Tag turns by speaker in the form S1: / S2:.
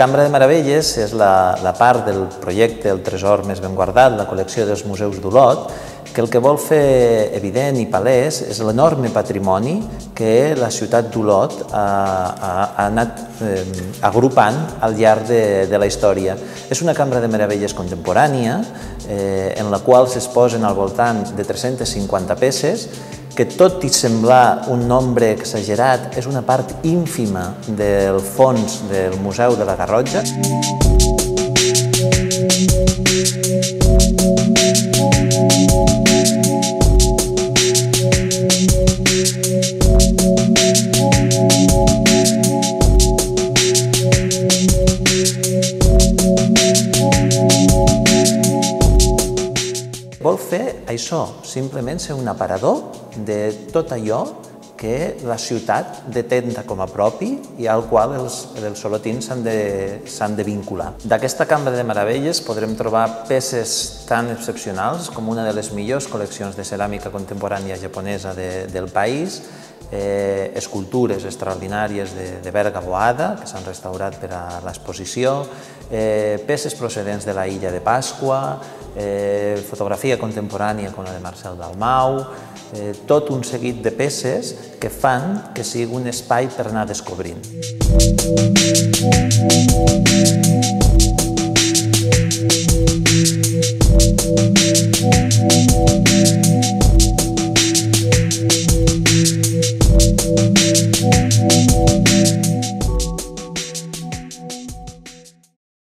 S1: Cambra de Meravelles és la, la part del projecte El tresor més ben guardat, la col·lecció dels museus d'Olot, que el que vol fer evident i palès és l'enorme patrimoni que la ciutat d'Olot ha, ha, ha anat eh, agrupant al llarg de, de la història. És una cambra de meravelles contemporània eh, en la qual s'exposen al voltant de 350 peces que tot i semblar un nombre exagerat, és una part ínfima del fons del Museu de la Garrotxa. Fer això, simplement ser un aparador de tot allò que la ciutat detenta com a propi i al qual els, els solotins s'han de, de vincular. D'aquesta cambra de meravelles podrem trobar peces tan excepcionals com una de les millors col·leccions de ceràmica contemporània japonesa de, del país, eh, escultures extraordinàries de, de Berga Boada, que s'han restaurat per a l'exposició, eh, peces procedents de la illa de Pasqua, eh, fotografia contemporània com la de Marcel Dalmau, eh, tot un seguit de peces que fan que sigui un espai per anar descobrint.